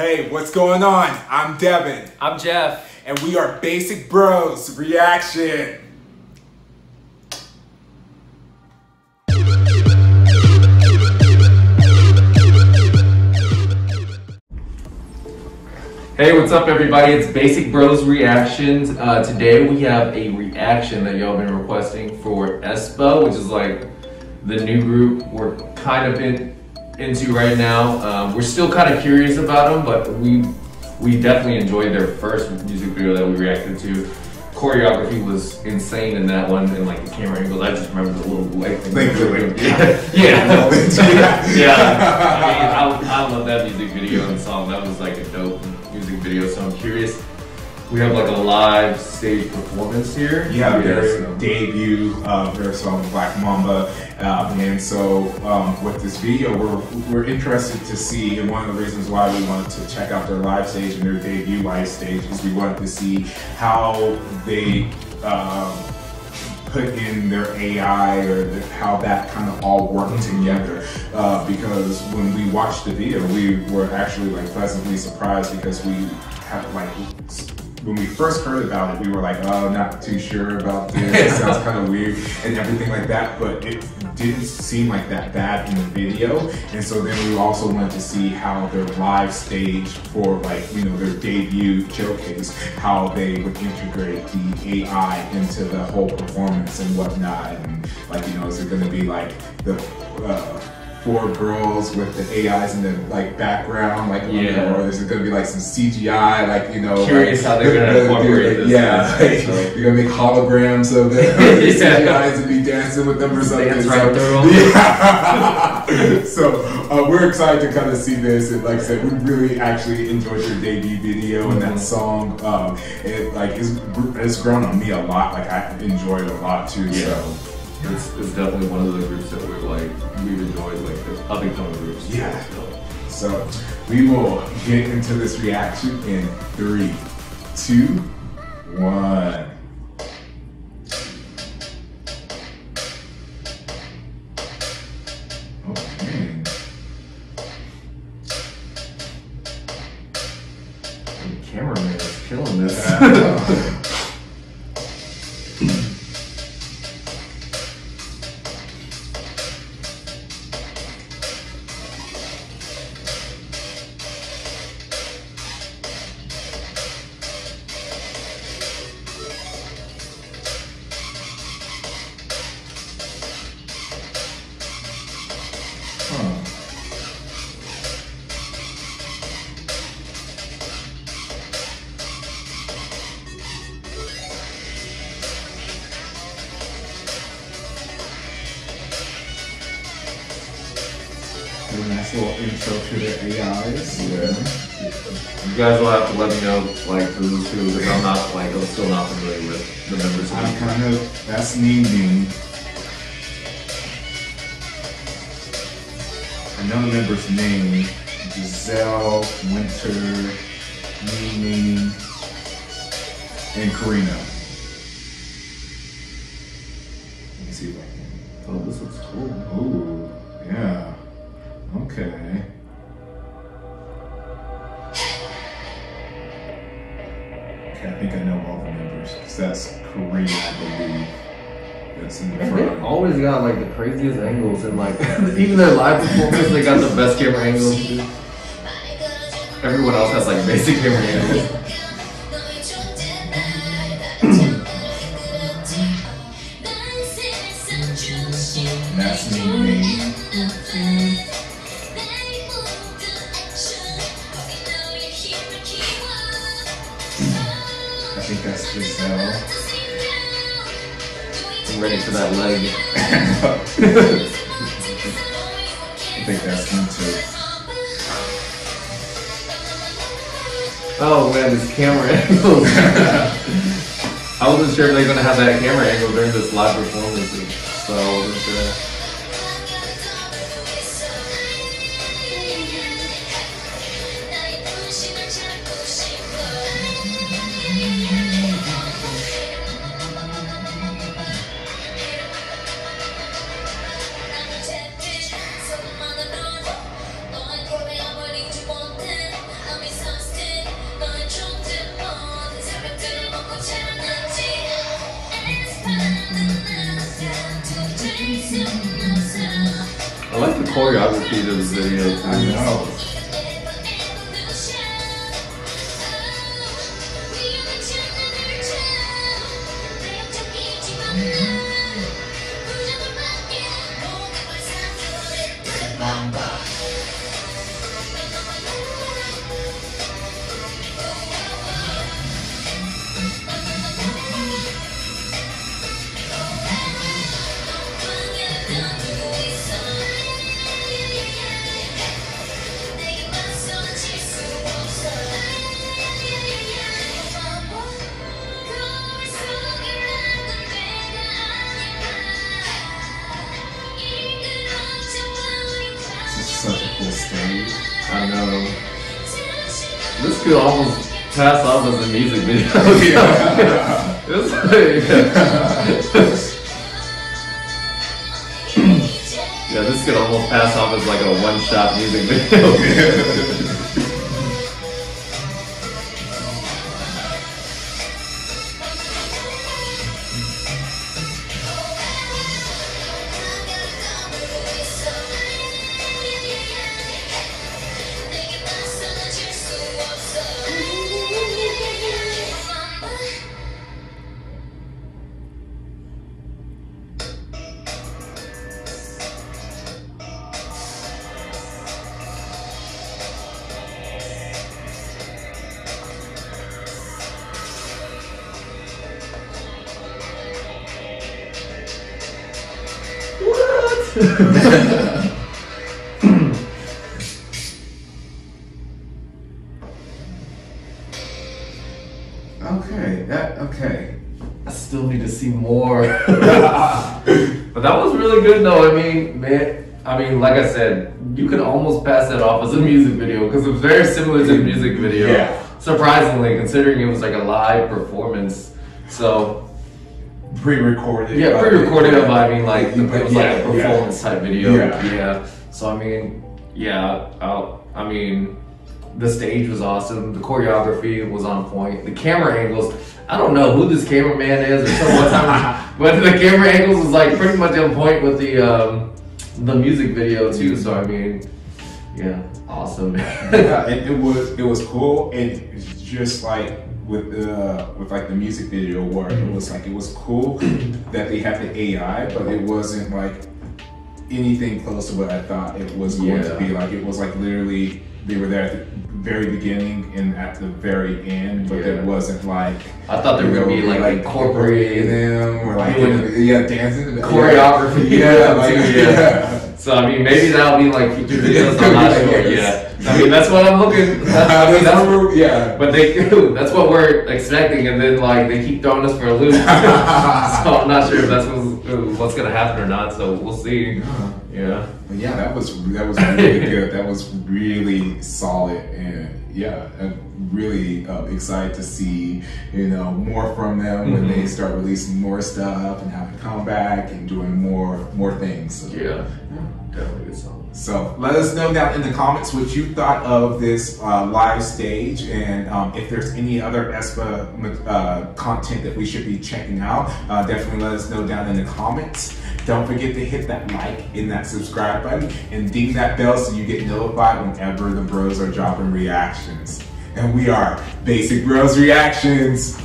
Hey, what's going on? I'm Devin, I'm Jeff. and we are Basic Bros Reaction. Hey, what's up, everybody? It's Basic Bros Reactions. Uh, today we have a reaction that y'all been requesting for aespa, which is like the new group we're kind of in, into right now. Um, we're still kind of curious about them, but we we definitely enjoyed their first music video that we reacted to. Choreography was insane in that one, and like the camera angles. I just remember the little light thing. Thank you. Yeah, yeah. yeah. yeah, I mean, I, I love that music video and song. That was like a dope music video. So I'm curious. We have like a live stage performance here. Yeah, Yeah, their so- debut of their song Black Mamba. Um, and so um, with this video, we're, we're interested to see, and one of the reasons why we wanted to check out their live stage and their debut live stage is we wanted to see how they um, put in their AI or the, how that kind of all worked together. Uh, because when we watched the video, we were actually like pleasantly surprised because we have like when we first heard about it, we were like, oh, not too sure about this. It sounds kind of weird and everything like that. But it didn't seem like that bad in the video. And so then we also wanted to see how their live stage for like, you know, their debut showcase, how they would integrate the AI into the whole performance and whatnot. And like, you know, is it going to be like the, uh, Four girls with the AIs in the like background, like Yeah. or is it gonna be like some CGI, like you know, Curious like, how they're gonna do incorporate the- this, Yeah, like, so. you're gonna make holograms of it, Yeah. CGIs and be dancing with them or something. Dance so, right 'em. Yeah. so uh, we're excited to kind of see this, and like I said, we really actually enjoyed your debut video and that Mhm. song. Um, it like it's, it's grown on me a lot. Like I enjoyed it a lot too. Yeah. So It's, it's definitely one of the groups that we're like we've enjoyed like the up and coming groups. Yeah. So we will get into this reaction in three, two, one. A nice little intro to their AIs. Yeah. You guys will have to let me know like who's who because I'm not like I'm still not familiar with the members I'm kind of, that's Ning Ning. I know the member's name. Giselle, Winter, Ning and Karina. Let me see if I can. Oh, this looks cool. Ooh, yeah. Okay. Okay, I think I know all the members because that's Karina, I believe. That's in the Man, they front. always got like the craziest angles and like even their live performances, they got the best camera angles. Everyone else has like basic camera angles. That's I'm ready for that leg. I think that's him too. Oh man, this camera angle. I wasn't sure if they're gonna have that camera angle during this live performance, so I wasn't sure. Choreography to this video. I know. Could almost pass off as a music video. It's like- yeah, this could almost pass off as like a one-shot music video. Okay, that okay. I still need to see more. but that was really good though. I mean, man, I mean, like I said, you could almost pass that off as a music video because it was very similar to a music video. Yeah. Surprisingly, considering it was like a live performance. So Pre-recorded. yeah, pre-recorded. But I mean, like it was like a yeah. performance type video. Yeah. Yeah. So I mean, yeah. I'll, I mean, the stage was awesome. The choreography was on point. The camera angles. I don't know who this cameraman is or what time, but the camera angles was like pretty much on point with the um, the music video too. So I mean, yeah, awesome. yeah, it, it was it was cool and it's just like with the with like the music video work, it was like it was cool that they had the AI, but it wasn't like anything close to what I thought it was going to be. Like it was like literally they were there at the very beginning and at the very end, but Yeah. it wasn't like I thought they were gonna be like, incorporating them or like yeah dancing choreography. yeah like yeah. So I mean, maybe that'll be like future videos. I'm not sure. Yeah, I mean that's what I'm looking. That's, I mean, That's what yeah. But they that's what we're expecting, and then like they keep throwing us for a loop. so I'm not sure if that's what's, what's gonna happen or not. So we'll see. Uh-huh. Yeah. But yeah, that was that was really good. That was really solid, and yeah, I'm really uh, excited to see you know more from them when they Mhm. start releasing more stuff and having come back and doing more more things. So, Yeah. Definitely good song. So let us know down in the comments what you thought of this uh, live stage and um, if there's any other aespa uh, content that we should be checking out. Uh, definitely let us know down in the comments. Don't forget to hit that like and that subscribe button and ding that bell so you get notified whenever the bros are dropping reactions. And we are Basic Bros Reactions.